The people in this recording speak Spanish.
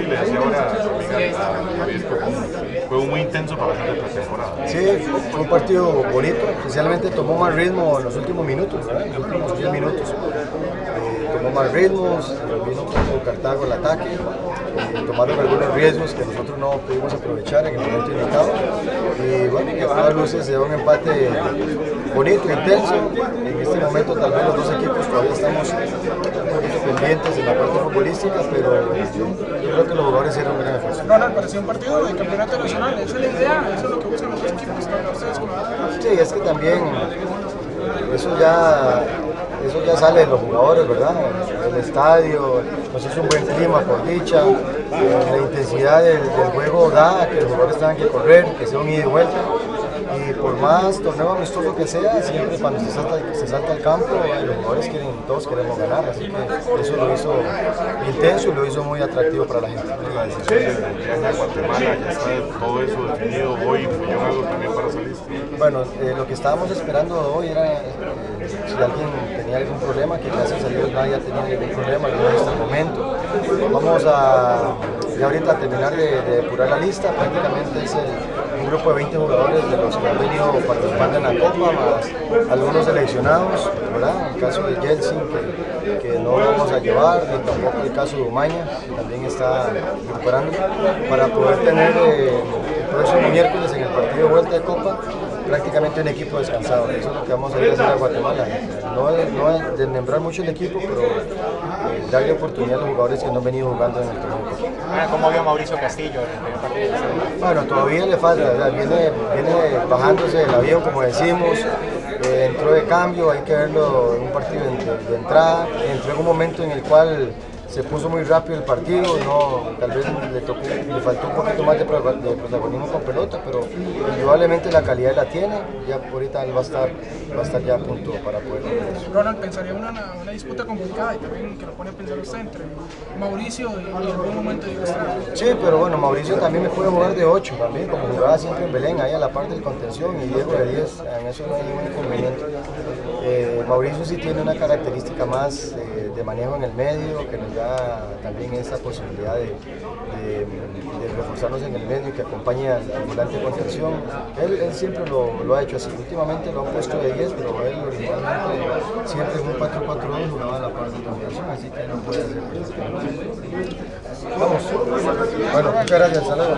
Y le ahora que fue muy intenso para hacer de pretemporada. Sí, fue un partido bonito, especialmente tomó más ritmo en los últimos minutos, en los últimos 10 minutos. Eh, tomó más ritmos, vino Cartago al ataque, eh, tomaron algunos riesgos que nosotros no pudimos aprovechar en el momento indicado. Y bueno, que a todas luces se dio un empate bonito, intenso. En este momento tal vez los dos equipos todavía estamos pendientes en la parte futbolística, pero yo creo que los jugadores hicieron un gran esfuerzo. Ronald, parecía un partido de campeonato nacional, esa es la idea, eso es lo que buscan los dos equipos, ustedes como Sí, es que también eso ya, eso ya sale de los jugadores, ¿verdad? El estadio, nos hizo un buen clima por dicha, eh, la intensidad del, del juego da que los jugadores tengan que correr, que sea un ida y vuelta. Y por más torneo amistoso que sea, siempre cuando se salta, se salta al campo, los jugadores quieren, todos queremos ganar, así que eso lo hizo intenso y lo hizo muy atractivo para la gente. La decisión a Guatemala, ya está todo eso definido hoy, influyó algo también para salir. Bueno, eh, lo que estábamos esperando hoy era eh, si alguien tenía algún problema, que gracias a Dios nadie ha tenido ningún problema en este momento. Vamos a ya ahorita terminar de, de depurar la lista, prácticamente es el- grupo de 20 jugadores de los que han venido participando en la Copa, más algunos seleccionados, ¿verdad? El caso de Jelsin, que, no lo vamos a llevar, ni tampoco el caso de Umaña, que también está recuperando, para poder tener eh, el próximo miércoles en el partido de vuelta de Copa prácticamente un equipo descansado. Eso es lo que vamos a ir a hacer a Guatemala. No, es- no es desmembrar mucho el equipo, pero darle oportunidad a los jugadores que no han venido jugando en el torneo. Ah, ¿Cómo vio Mauricio Castillo? Bueno, todavía le falta, ¿verdad? Viene, viene bajándose del avión, como decimos, eh, entró de cambio, hay que verlo en un partido de, de- de entrada, entró en un momento en el cual se puso muy rápido el partido, no, tal vez le, tocó, le faltó un poquito más de, pro- de protagonismo con pelota, pero indudablemente la calidad la tiene, ya ahorita él va a estar, va a estar ya a punto para poder. Ronald, pensaría una, una disputa complicada y también que lo pone a pensar usted entre Mauricio y, y el buen momento de Estrada. Sí, pero bueno, Mauricio también me puede jugar de 8 también, como jugaba siempre en Belén, ahí a la parte del contención y Diego de 10, en eso no hay ningún inconveniente. Eh, Mauricio sí tiene una característica más eh, de manejo en el medio, que nos da también esa posibilidad de, de- de reforzarnos en el medio y que acompañe al, volante de contención. Él, él siempre lo, lo ha hecho así, últimamente lo han puesto de 10, pero él originalmente siempre un 4-4-2 jugaba la parte de contención, así que no puede hacer. Vamos. Bueno, muchas gracias, luego.